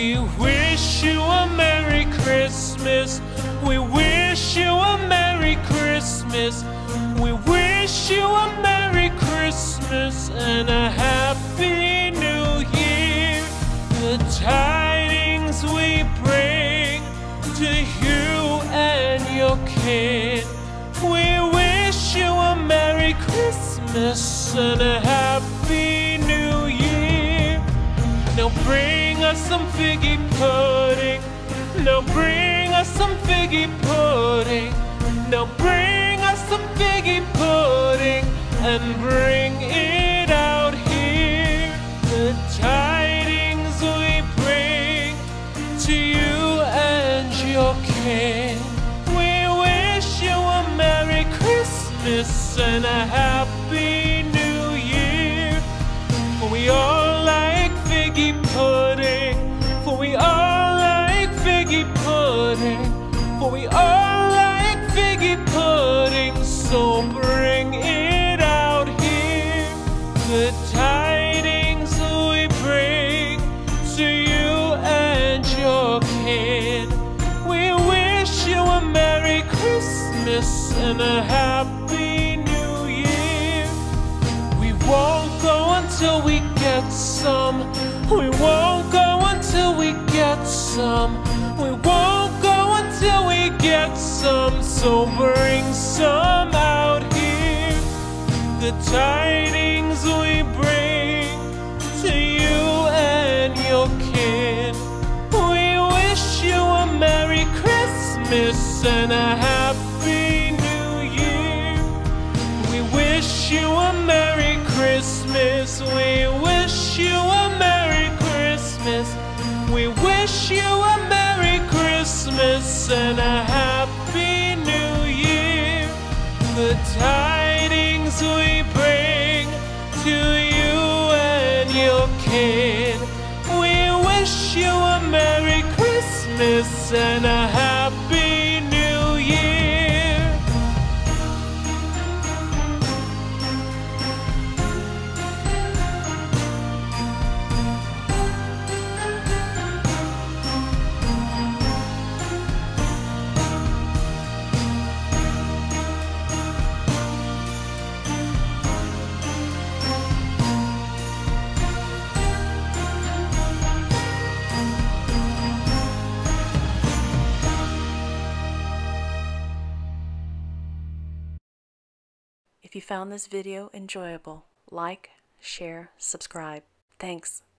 We wish you a Merry Christmas. We wish you a Merry Christmas. We wish you a Merry Christmas and a Happy New Year. The tidings we bring to you and your kid. We wish you a Merry Christmas and a Happy New Year. Now bring us some figgy pudding. Now bring us some figgy pudding. Now bring us some figgy pudding and bring it out here. The tidings we bring to you and your kin. We wish you a Merry Christmas and a Happy pudding. For we all like figgy pudding. So bring it out here. The tidings we bring to you and your kid. We wish you a Merry Christmas and a Happy New Year. We won't go until we get some. We won't go until we get some. We So bring some out here. The tidings we bring to you and your kin. We wish you a Merry Christmas and a Happy New Year. We wish you a Merry Christmas. We wish you a Merry Christmas. We wish you a Merry Christmas and a Happy. The tidings we bring to you and your kid. We wish you a Merry Christmas and a Happy If you found this video enjoyable, like, share, subscribe. Thanks.